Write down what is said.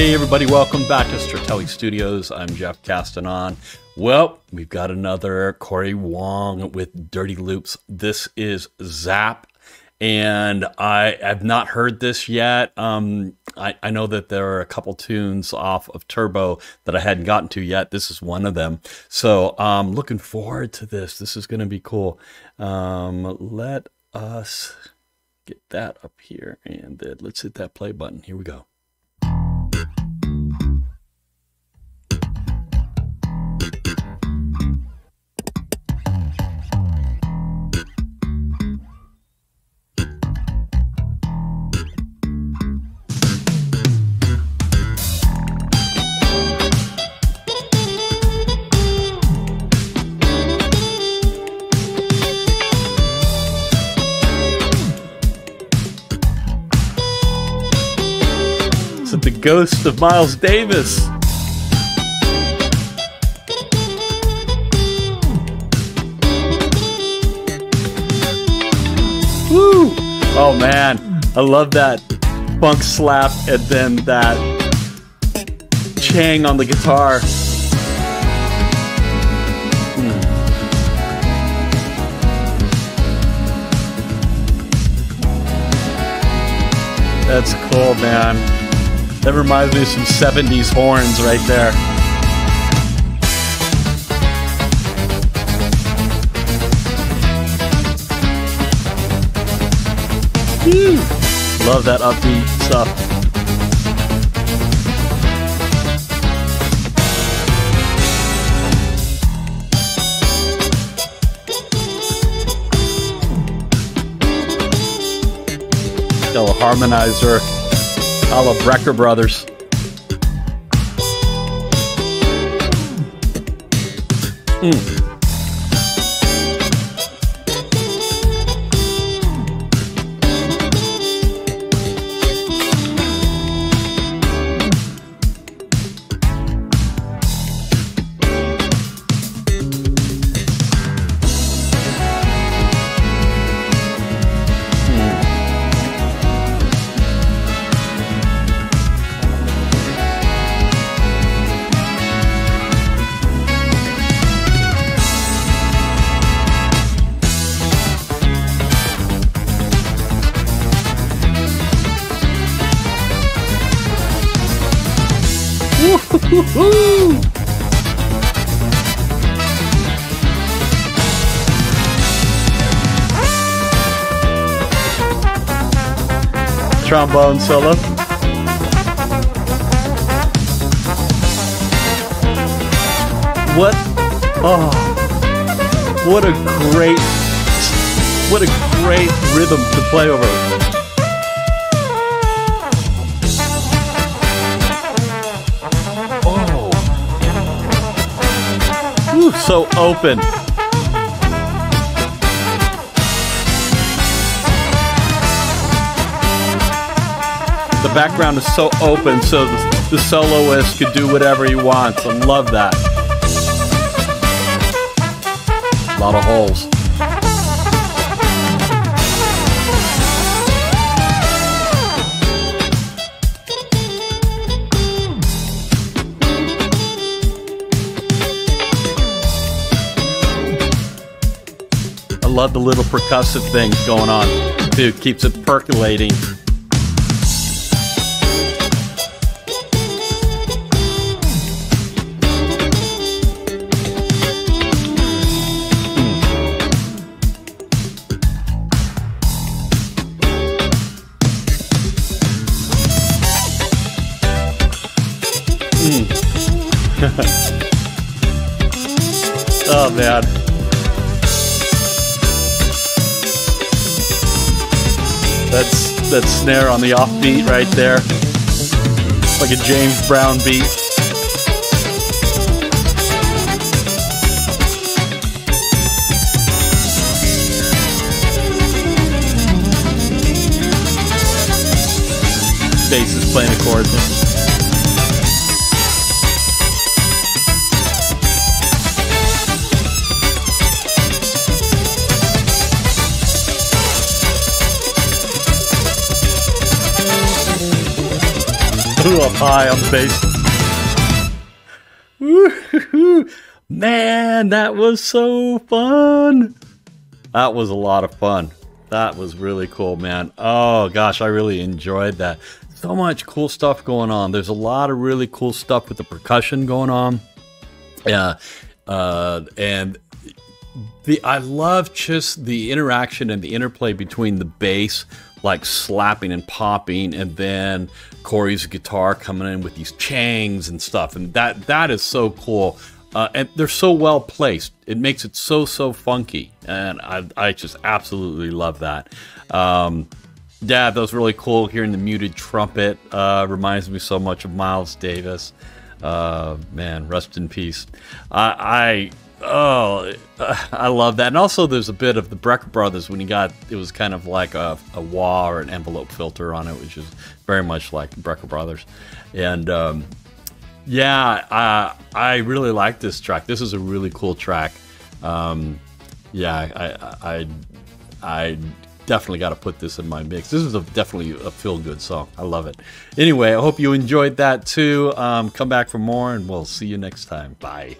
Hey, everybody, welcome back to Stratele Studios. I'm Jeff Castanon. Well, we've got another Cory Wong with Dirty Loops. This is Zap, and I have not heard this yet. Um, I, I know that there are a couple tunes off of Turbo that I hadn't gotten to yet. This is one of them. So I'm um, looking forward to this. This is going to be cool. Um, let us get that up here, and then let's hit that play button. Here we go. Ghost of Miles Davis. Woo! Oh man, I love that funk slap and then that chang on the guitar. Hmm. That's cool, man. That reminds me of some 70s horns right there. Woo. Love that upbeat stuff. Got a harmonizer I love Brecker Brothers. Mm. Trombone solo. What? Oh, what a great, what a great rhythm to play over. So open. The background is so open, so the, the soloist could do whatever he wants. I love that. A lot of holes. Love the little percussive things going on too. Keeps it percolating. Hmm. oh man. That's that snare on the offbeat right there. Like a James Brown beat. Bass is playing a chord. up high on the bass. Man, that was so fun. That was a lot of fun. That was really cool, man. Oh gosh, I really enjoyed that. So much cool stuff going on. There's a lot of really cool stuff with the percussion going on. Yeah, uh, and the I love just the interaction and the interplay between the bass, like slapping and popping, and then Cory's guitar coming in with these changs and stuff, and that that is so cool. Uh, and they're so well placed. It makes it so so funky, and I I just absolutely love that. Um, yeah, that was really cool. Hearing the muted trumpet uh, reminds me so much of Miles Davis. Uh, man, rest in peace. I, I oh, I love that. And also, there's a bit of the Brecker Brothers when you got it was kind of like a, a wah or an envelope filter on it, which is very much like Brecker Brothers. And um, yeah, I I really like this track. This is a really cool track. Um, yeah, I I I definitely got to put this in my mix. This is a, definitely a feel good song. I love it. Anyway, I hope you enjoyed that too. Um, come back for more, and we'll see you next time. Bye.